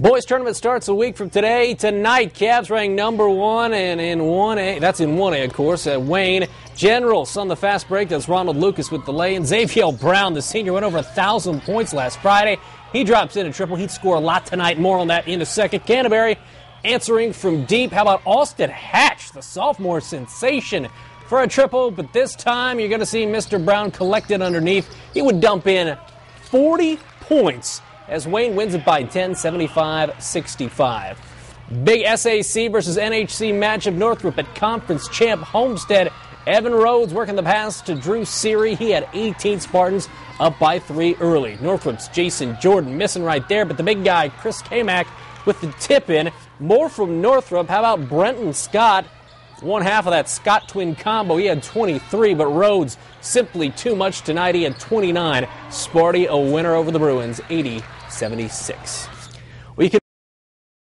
Boys tournament starts a week from today. Tonight, Cavs ranked number one and in 1A. That's in 1A, of course. At Wayne Generals on the fast break. That's Ronald Lucas with the lay. And Xavielle Brown, the senior, went over a thousand points last Friday. He drops in a triple. He'd score a lot tonight. More on that in a second. Canterbury answering from deep. How about Austin Hatch, the sophomore sensation? For a triple, but this time you're going to see Mr. Brown collected underneath. He would dump in 40 points as Wayne wins it by 10, 75 65. Big SAC versus NHC matchup. Northrop at conference champ Homestead. Evan Rhodes working the pass to Drew Seary. He had 18 Spartans up by three early. Northrop's Jason Jordan missing right there, but the big guy, Chris Kamak, with the tip in. More from Northrop. How about Brenton Scott? One half of that Scott twin combo. He had 23, but Rhodes simply too much tonight. He had 29. Sparty a winner over the Bruins, 80 76.